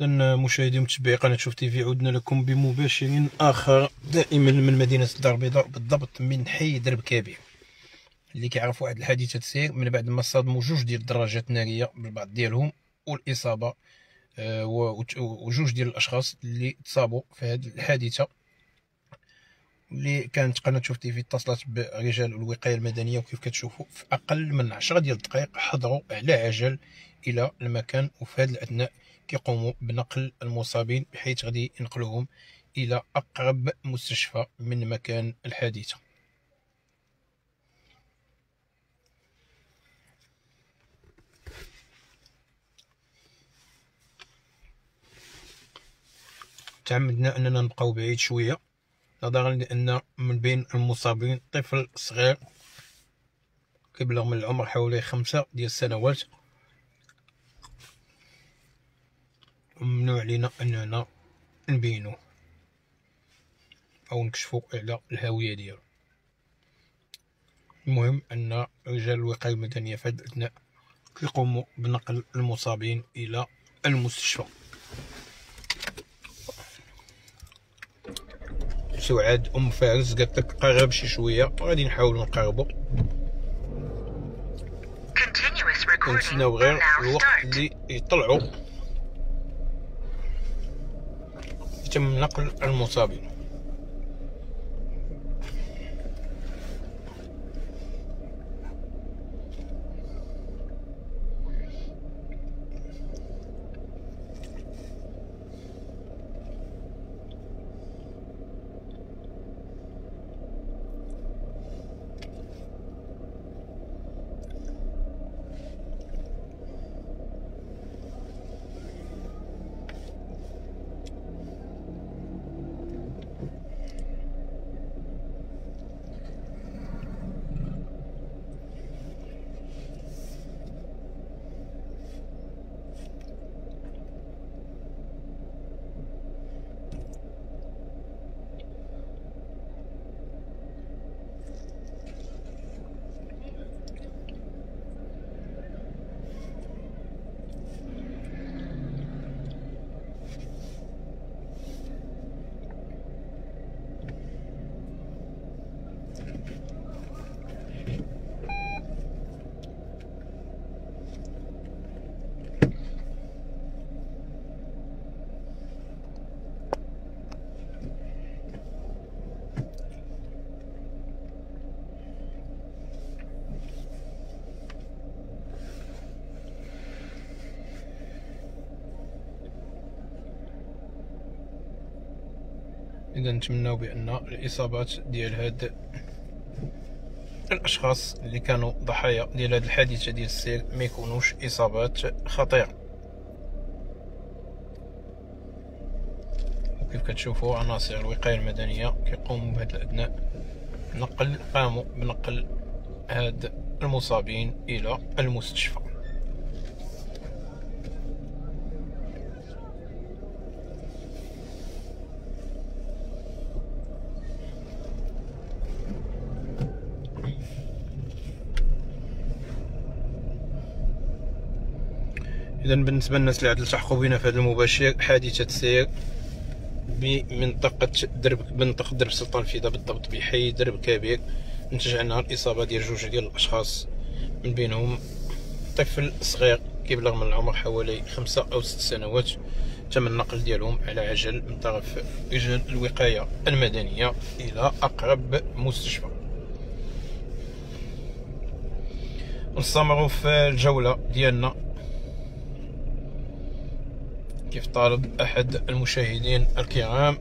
إذن مشاهدي ومتابعي قناة شوف تيفي عدنا لكم بمباشر آخر دائما من مدينة الدار البيضاء بالضبط من حي درب كبير اللي كيعرف واحد الحادثة تسير من بعد ما صادموا جوج ديال الدراجات النارية بالبعض ديالهم والإصابة آه وجوج ديال الأشخاص اللي تصابوا في هذه الحادثة. اللي كانت قناة شوف تيفي اتصلت برجال الوقاية المدنية وكيف كتشوفوا في أقل من عشرة ديال الدقائق حضروا على عجل إلى المكان وفي هذا الأثناء كيقوموا بنقل المصابين بحيث غادي ينقلوهم إلى أقرب مستشفى من مكان الحادثة. تعمدنا أننا نبقاو بعيد شوية نظرا لأن من بين المصابين طفل صغير كيبلغ من العمر حوالي خمسة ديال السنوات. ممنوع علينا أننا نبينو أو نكشفو على الهوية ديالو. المهم أن رجال الوقاية المدنية في هذا الأثناء كيقوموا بنقل المصابين إلى المستشفى. سعاد أم فارس قالت لك قرب شي شوية غادي نحاولوا نقربوا كنتسناو غير الوقت اللي يطلعوا يتم نقل المصابين. إذا نتمناو بأن الإصابات ديال هاد الأشخاص اللي كانوا ضحايا ديال هاد الحادثة ديال السير ما يكونوش إصابات خطيرة. وكيف كتشوفوا عناصر الوقاية المدنية كيقوموا بهذا الاثناء نقل قاموا بنقل هاد المصابين إلى المستشفى. اذا بالنسبة للناس اللي عاد التحقوا بنا في هذا المباشر حادثة سير بمنطقة درب منطقة درب سلطان فيدا بالضبط بحي درب كبير. نتج عنها الإصابة ديال جوج ديال الأشخاص من بينهم طفل صغير كيبلغ من العمر حوالي خمسة أو ست سنوات. تم النقل ديالهم على عجل من طرف رجال الوقاية المدنية إلى أقرب مستشفى. نستمروا في الجولة ديالنا كيف طالب أحد المشاهدين الكرام؟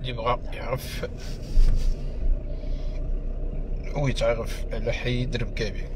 اللي بغى يعرف ويتعرف على حي درب كبير